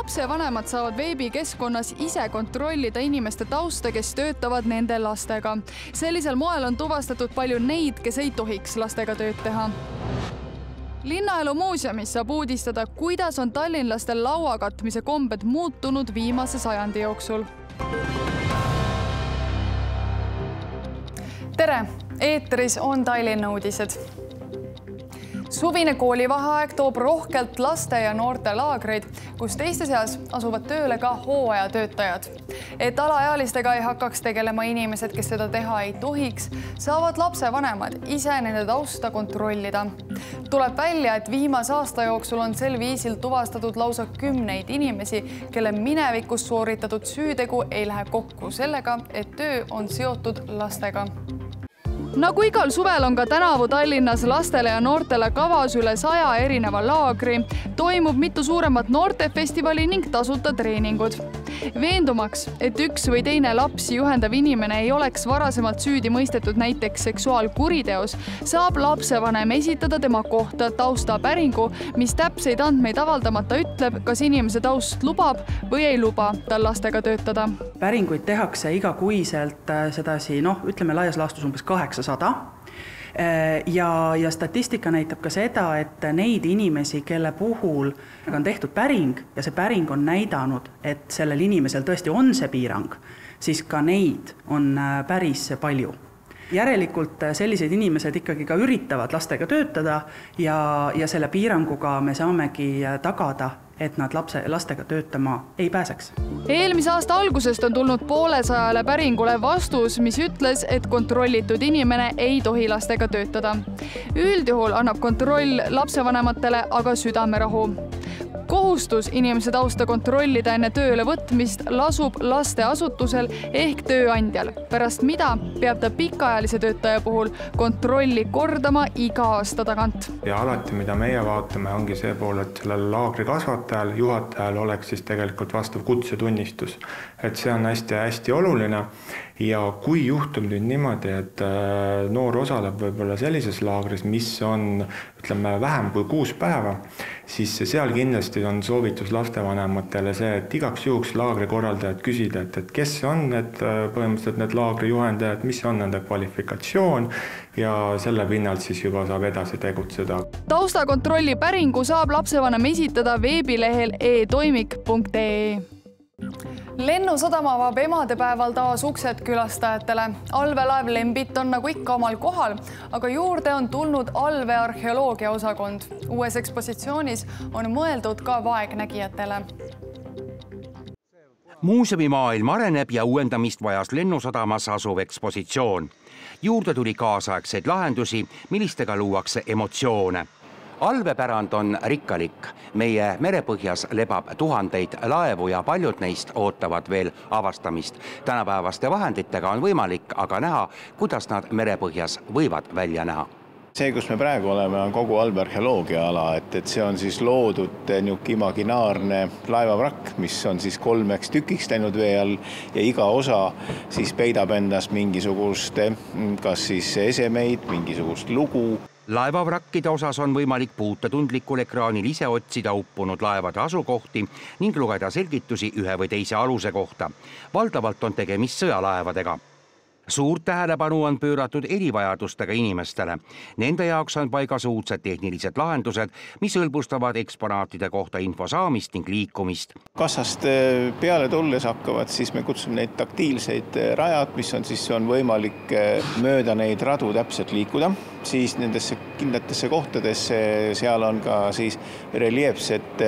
lapsevanemad saavad veebikeskkonnas ise kontrollida inimeste tausta, kes töötavad nende lastega. sellisel moel on tuvastatud palju neid, kes ei tohiks lastega tööd teha linnaelu muuseumis saab uudistada, kuidas on tallinlastel lauakatmise kombed muutunud viimase sajandi jooksul. tere, eetris on Tallinna uudised suvine koolivaheaeg toob rohkelt laste ja noorte laagreid, kus teiste seas asuvad tööle ka hooajatöötajad. et alaealistega ei hakkaks tegelema inimesed, kes seda teha ei tohiks, saavad lapsevanemad ise nende tausta kontrollida. tuleb välja, et viimase aasta jooksul on sel viisil tuvastatud lausa kümneid inimesi, kelle minevikus sooritatud süütegu ei lähe kokku sellega, et töö on seotud lastega nagu igal suvel on ka tänavu Tallinnas lastele ja noortele kavas üle saja erineva laagri, toimub mitu suuremat noortefestivali ning tasuta treeningud. Veendumaks, et üks või teine lapsi juhendav inimene ei oleks varasemalt süüdi mõistetud näiteks seksuaalkuriteos, saab lapsevanem esitada tema kohta taustapäringu, mis täpseid andmeid avaldamata ütleb, kas inimese taust lubab või ei luba tal lastega töötada. päringuid tehakse igakuiselt äh, sedasi noh, ütleme laias laastus umbes kaheksa kaheksasada ja, ja statistika näitab ka seda, et neid inimesi, kelle puhul on tehtud päring ja see päring on näidanud, et sellel inimesel tõesti on see piirang, siis ka neid on äh, päris palju. Järelikult äh, sellised inimesed ikkagi ka üritavad lastega töötada ja, ja selle piiranguga me saamegi äh, tagada, et nad lapse, lastega töötama ei pääseks. eelmise aasta algusest on tulnud poolesajale päringule vastus, mis ütles, et kontrollitud inimene ei tohi lastega töötada. üldjuhul annab kontroll lapsevanematele aga südamerahu kohustus inimese tausta kontrollida enne tööle võtmist lasub lasteasutusel ehk tööandjal, pärast mida peab ta pikaajalise töötaja puhul kontrolli kordama iga aasta tagant. ja alati, mida meie vaatame, ongi see pool, et sellel laagri kasvatajal, juhatajal oleks siis tegelikult vastav kutsetunnistus. et see on hästi-hästi oluline ja kui juhtub nüüd niimoodi, et äh, noor osaleb võib-olla sellises laagris, mis on ütleme, vähem kui kuus päeva, siis seal kindlasti on soovitus lastevanematele see, et igaks juhuks laagri korraldajad küsida, et, et kes on need äh, põhimõtteliselt need laagri juhendajad, mis on nende kvalifikatsioon ja selle pinnalt siis juba saab edasi tegutseda. taustakontrolli päringu saab lapsevanem esitada veebilehel e-toimik.ee lennusadama avab emadepäeval taas uksed külastajatele. allveelaev Lembit on nagu ikka omal kohal, aga juurde on tulnud allveearheoloogia osakond. uues ekspositsioonis on mõeldud ka vaegnägijatele muuseumimaailm areneb ja uuendamist vajas Lennusadamas asuv ekspositsioon. juurde tuli kaasaegseid lahendusi, millistega luuakse emotsioone allveepärand on rikkalik. meie merepõhjas lebab tuhandeid laevu ja paljud neist ootavad veel avastamist. tänapäevaste vahenditega on võimalik aga näha, kuidas nad merepõhjas võivad välja näha see, kus me praegu oleme, on kogu allveearheoloogia ala, et, et see on siis loodud niisugune imaginaarne laevavrakk, mis on siis kolmeks tükiks läinud vee all ja iga osa siis peidab endas mingisugust, kas siis esemeid, mingisugust lugu laevavrakkide osas on võimalik puutetundlikul ekraanil ise otsida uppunud laevade asukohti ning lugeda selgitusi ühe või teise aluse kohta. valdavalt on tegemist sõjalaevadega suurt tähelepanu on pööratud erivajadustega inimestele. Nende jaoks on paigas uudsed tehnilised lahendused, mis hõlbustavad eksponaatide kohta info saamist ning liikumist. kassast eh, peale tulles hakkavad siis, me kutsume neid taktiilseid eh, rajad, mis on siis, on võimalik eh, mööda neid radu täpselt liikuda, siis nendesse kindlatesse kohtadesse, seal on ka siis reljeefsed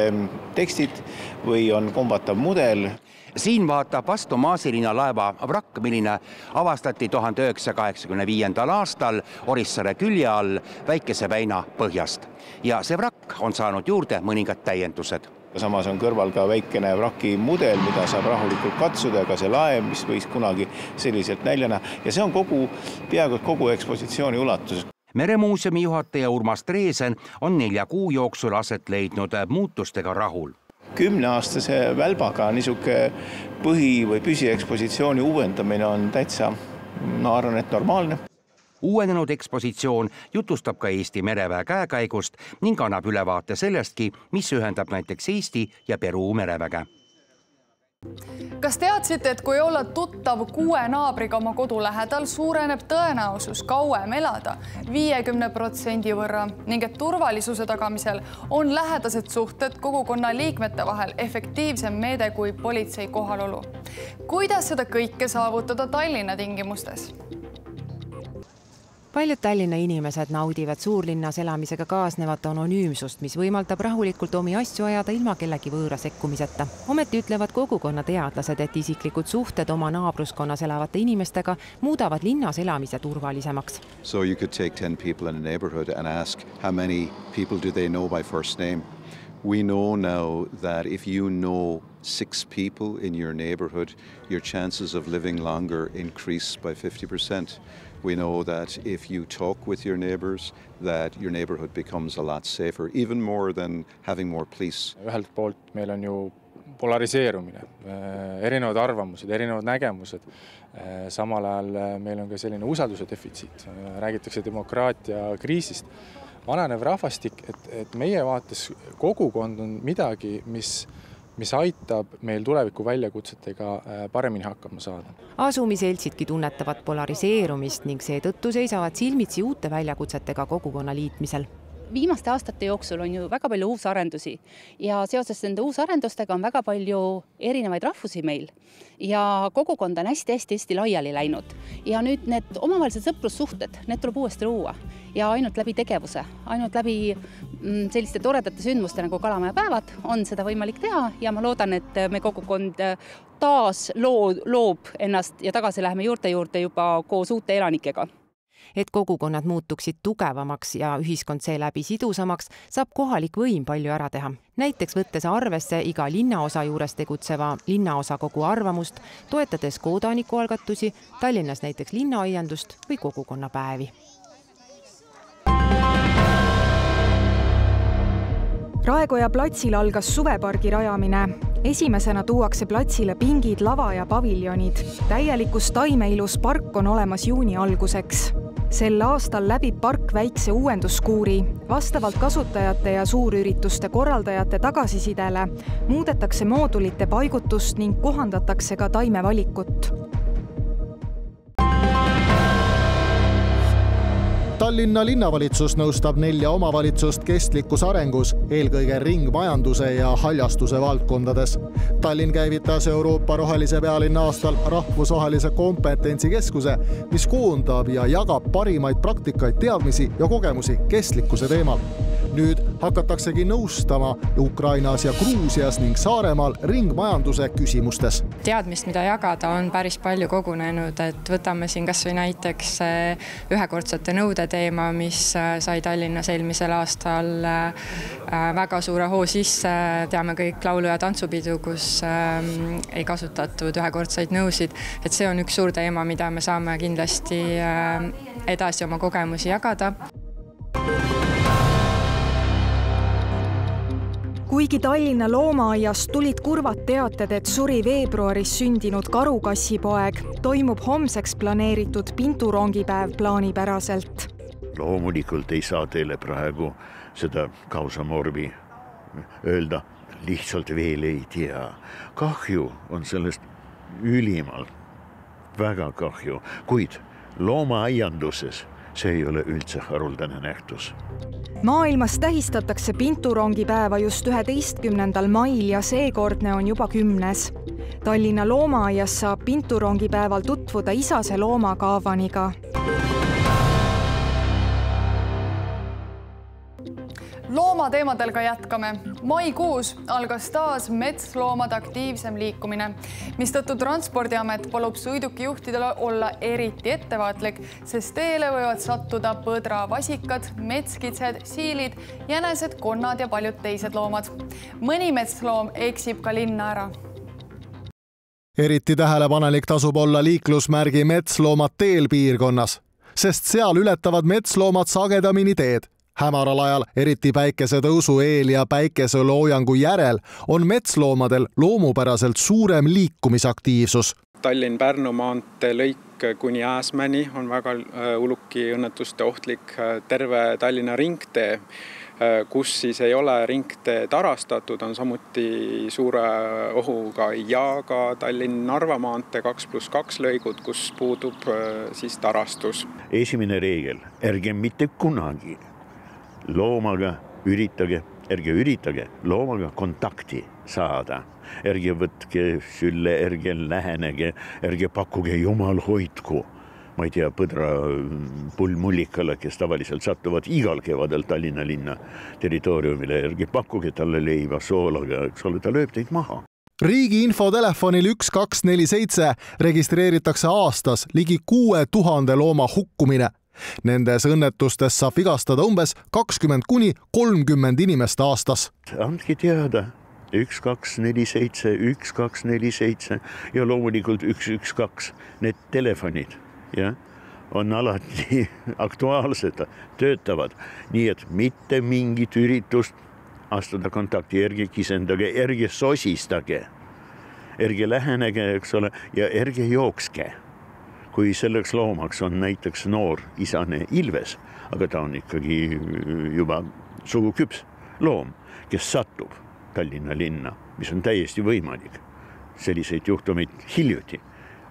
tekstid või on kombatav mudel siin vaatab vastu Maasiliina laeva vrakk, milline avastati tuhande üheksasaja kaheksakümne viiendal aastal Orissaare külje all Väikese väina põhjast. Ja see vrakk on saanud juurde mõningad täiendused. Samas on kõrval ka väikene vraki mudel, mida saab rahulikult katsuda, ka see laev, mis võis kunagi selliselt välja näha. Ja see on kogu, peaaegu et kogu ekspositsiooni ulatuses. Meremuuseumi juhataja Urmas Treesen on nelja kuu jooksul aset leidnud muutustega rahul kümneaastase välbaga niisugune põhi- või püsiekspositsiooni uuendamine on täitsa, ma arvan, et normaalne. Uuenenud ekspositsioon jutustab ka Eesti mereväe käekäigust ning annab ülevaate sellestki, mis ühendab näiteks Eesti ja Peruu mereväge kas teadsite, et kui olla tuttav kuue naabriga oma kodu lähedal, suureneb tõenäosus kauem elada viiekümne protsendi võrra ning et turvalisuse tagamisel on lähedased suhted kogukonna liikmete vahel efektiivsem meede kui politsei kohalolu. kuidas seda kõike saavutada Tallinna tingimustes? Paljud Tallinna inimesed naudivad suurlinnas elamisega kaasnevat anonüümsust, mis võimaldab rahulikult omi asju ajada ilma kellegi võõra sekkumiseta. ometi ütlevad kogukonna teadlased, et isiklikud suhted oma naabruskonnas elavate inimestega muudavad linnas elamise turvalisemaks. So you could take ten people in a neighborhood and ask how many people do they know by first name. We know now that if you know six people in your neighborhood, your chances of living longer increase by 50%. We know that if you talk with your neighbors, that your neighborhood becomes a lot safer, even more than having more police. ühelt poolt meil on ju polariseerumine, erinevad arvamused, erinevad nägemused. samal ajal meil on ka selline usalduse defitsiit, räägitakse demokraatia kriisist. vananev rahvastik, et, et meie vaates kogukond on midagi, mis mis aitab meil tuleviku väljakutsetega äh, paremini hakkama saada. asumiseltsidki tunnetavad polariseerumist ning seetõttu seisavad silmitsi uute väljakutsetega kogukonna liitmisel viimaste aastate jooksul on ju väga palju uusarendusi ja seoses nende uusarendustega on väga palju erinevaid rahvusi meil. Ja kogukond on hästi-hästi-hästi laiali läinud. Ja nüüd need omavahelised sõprussuhted, need tuleb uuesti luua. Ja ainult läbi tegevuse, ainult läbi mm, selliste toredate sündmuste nagu Kalamaja päevad on seda võimalik teha. Ja ma loodan, et me kogukond taas loo, loob ennast ja tagasi läheme juurte juurde juba koos uute elanikega et kogukonnad muutuksid tugevamaks ja ühiskond seeläbi sidusamaks, saab kohalik võim palju ära teha. näiteks võttes arvesse iga linnaosa juures tegutseva linnaosakogu arvamust, toetades kodanikualgatusi, Tallinnas näiteks linnaaiandust või kogukonnapäevi Raekoja platsil algas suvepargi rajamine. esimesena tuuakse platsile pingid, lava ja paviljonid. täielikus taimeilus park on olemas juuni alguseks sel aastal läbib park väikse uuenduskuuri. vastavalt kasutajate ja suurürituste korraldajate tagasisidele muudetakse moodulite paigutust ning kohandatakse ka taimevalikut Tallinna linnavalitsus nõustab nelja omavalitsust kestlikus arengus, eelkõige ringmajanduse ja haljastuse valdkondades. Tallinn käivitas Euroopa rohelise pealinna aastal rahvusvahelise kompetentsikeskuse, mis koondab ja jagab parimaid praktikaid, teadmisi ja kogemusi kestlikkuse teemal nüüd hakataksegi nõustama Ukrainas ja Gruusias ning Saaremaal ringmajanduse küsimustes. teadmist, mida jagada, on päris palju kogunenud, et võtame siin kasvõi näiteks eh, ühekordsete nõude teema, mis eh, sai Tallinnas eelmisel aastal eh, väga suure hoo sisse, teame kõik laulu- ja tantsupidu, kus ei kasutatud ühekordseid nõusid, et see on üks suur teema, mida me saame kindlasti edasi oma kogemusi jagada. Kuigi Tallinna loomaaiast tulid kurvad teated, et suri veebruaris sündinud karukassipoeg, toimub homseks planeeritud pinturongipäev plaanipäraselt. loomulikult ei saa teile praegu seda causa morbi öelda, lihtsalt veel ei tea. kahju on sellest ülimalt, väga kahju, kuid loomaaianduses see ei ole üldse haruldane nähtus. maailmas tähistatakse pinturongipäeva just üheteistkümnendal mail ja seekordne on juba kümnes. Tallinna loomaaias saab pinturongipäeval tutvuda isase looma kaavaniga loomateemadel ka jätkame. maikuus algas taas metsloomade aktiivsem liikumine, mistõttu Transpordiamet palub sõidukijuhtidele olla eriti ettevaatlik, sest teele võivad sattuda põdravasikad, metskitsed, siilid, jänesed, konnad ja paljud teised loomad. mõni metsloom eksib ka linna ära eriti tähelepanelik tasub olla liiklusmärgi Metsloomad teel piirkonnas, sest seal ületavad metsloomad sagedamini teed hämaral ajal, eriti päikesetõusu eel ja päikeseloojangu järel, on metsloomadel loomupäraselt suurem liikumisaktiivsus. Tallinn-Pärnu maantee lõik kuni Ääsmäeni on väga ulukiõnnetuste ohtlik, terve Tallinna ringtee Äh, kus siis ei ole ringtee tarastatud, on samuti suure ohuga ja ka Tallinn-Narva maantee kaks pluss kaks lõigud, kus puudub äh, siis tarastus. esimene reegel, ärge mitte kunagi loomaga üritage, ärge üritage loomaga kontakti saada. Ärge võtke sülle, ärge lähenege, ärge pakkuge jumal hoidku. Ma ei tea, põdra pullmullikale, kes tavaliselt satuvad igal kevadel Tallinna linna territooriumile, ärge pakkuge talle leiva soolaga, eks ole, ta lööb teid maha. Riigi infotelefonil üks, kaks, neli, seitse registreeritakse aastas ligi kuue tuhande looma hukkumine. Nendes õnnetustes saab vigastada umbes kakskümmend kuni kolmkümmend inimest aastas. andke teada, üks, kaks, neli, seitse, üks, kaks, neli, seitse ja loomulikult üks, üks, kaks, need telefonid jah, on alati aktuaalsed, töötavad, nii et mitte mingit üritust. Astuda kontakti, ärge kisendage, ärge sosistage, ärge lähenege, eks ole, ja ärge jookske. Kui selleks loomaks on näiteks noor isane ilves, aga ta on ikkagi juba suguküps loom, kes satub Tallinna linna, mis on täiesti võimalik. selliseid juhtumeid hiljuti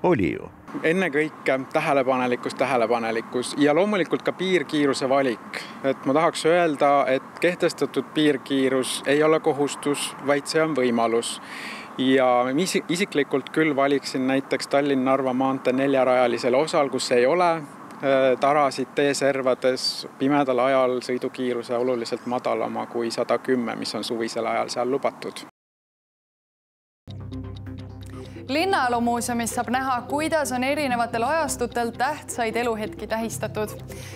oli ju. ennekõike tähelepanelikkus, tähelepanelikkus ja loomulikult ka piirkiiruse valik. et ma tahaks öelda, et kehtestatud piirkiirus ei ole kohustus, vaid see on võimalus ja isiklikult küll valiksin näiteks Tallinn-Narva maantee neljarajalisel osal, kus ei ole äh, tarasid teeservades pimedal ajal sõidukiiruse oluliselt madalama kui sada kümme, mis on suvisel ajal seal lubatud linnaelumuuseumis saab näha, kuidas on erinevatel ajastutel tähtsaid eluhetki tähistatud.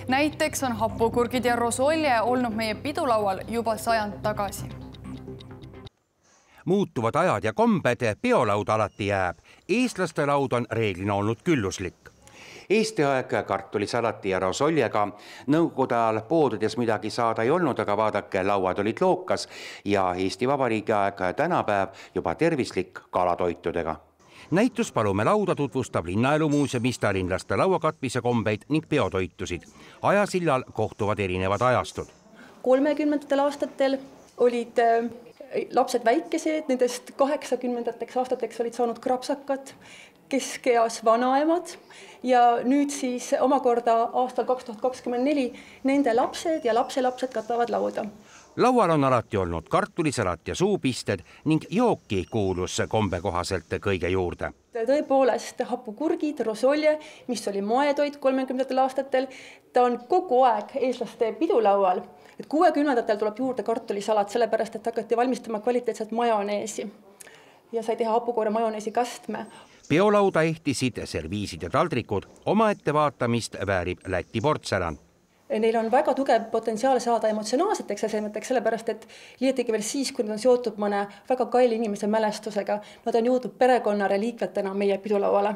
näiteks on hapukurgid ja rosolje olnud meie pidulaual juba sajand tagasi. Muutuvad ajad ja kombed, peolaud alati jääb. eestlaste laud on reeglina olnud külluslik. Eesti aeg kartulisalati ja rosoljega. Nõukogude ajal poodides midagi saada ei olnud, aga vaadake, lauad olid lookas ja Eesti Vabariigi aeg tänapäev juba tervislik kalatoitudega näitus Palume lauda tutvustab Linnaelumuuseumis tallinlaste lauakatmise kombeid ning peotoitusid. ajasillal kohtuvad erinevad ajastud. kolmekümnendatel aastatel olid äh, lapsed väikesed, nendest kaheksakümnendateks aastateks olid saanud krapsakad, keskeas vanaemad. Ja nüüd siis omakorda aastal kaks tuhat kakskümmend neli nende lapsed ja lapselapsed katavad lauda. Laual on alati olnud kartulisalat ja suupisted ning jooki kuulus kombe kohaselt kõige juurde. tõepoolest hapukurgid, rosolje, mis oli moetoit kolmekümnendatel aastatel, ta on kogu aeg eestlaste pidulaual, et kuuekümnendatel tuleb juurde kartulisalat, sellepärast et hakati valmistama kvaliteetset majoneesi. Ja sai teha hapukoore majoneesi kastme. Peolauda ehtisid serviisid ja taldrikud, omaette vaatamist väärib Läti portselan. Neil on väga tugev potentsiaal saada emotsionaalseteks esemeteks, sellepärast et liiatigi veel siis, kui nad on seotud mõne väga kalli inimese mälestusega, nad on jõudnud perekonna reliikviatena meie pidulauale.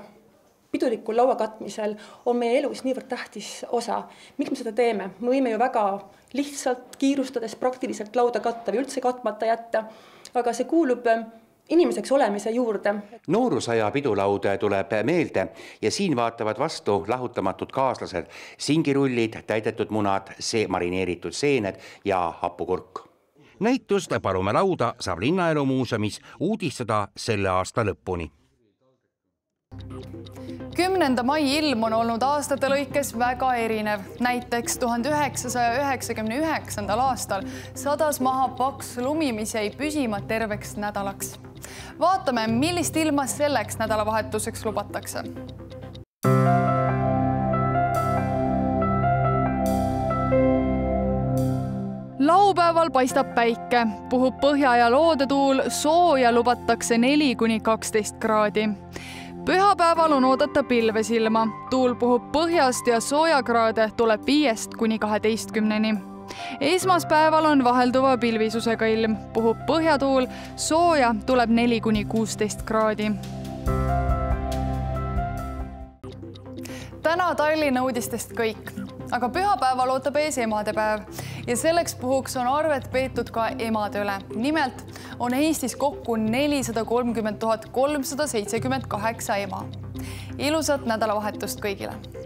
Pidulikul laua katmisel on meie elus niivõrd tähtis osa. miks me seda teeme? me võime ju väga lihtsalt, kiirustades, praktiliselt lauda katta või üldse katmata jätta, aga see kuulub inimeseks olemise juurde. noorusaja pidulaud tuleb meelde ja siin vaatavad vastu lahutamatud kaaslased, singirullid, täidetud munad, see marineeritud seened ja hapukurk näitust Palume lauda saab Linnaelumuuseumis uudistada selle aasta lõpuni kümnenda mai ilm on olnud aastate lõikes väga erinev. näiteks tuhande üheksasaja üheksakümne üheksandal aastal sadas maha paks lumi, mis jäi püsima terveks nädalaks. vaatame, millist ilma selleks nädalavahetuseks lubatakse. laupäeval paistab päike, puhub põhja ja loodetuul, sooja lubatakse neli kuni kaksteist kraadi pühapäeval on oodata pilvesilma, tuul puhub põhjast ja soojakraade tuleb viiest kuni kaheteistkümneni. esmaspäeval on vahelduva pilvisusega ilm, puhub põhjatuul, sooja tuleb neli kuni kuusteist kraadi. täna Tallinna uudistest kõik, aga pühapäeval ootab ees emadepäev ja selleks puhuks on arvet peetud ka emade üle. nimelt on Eestis kokku nelisada kolmkümmend tuhat kolmsada seitsekümmend kaheksa ema. ilusat nädalavahetust kõigile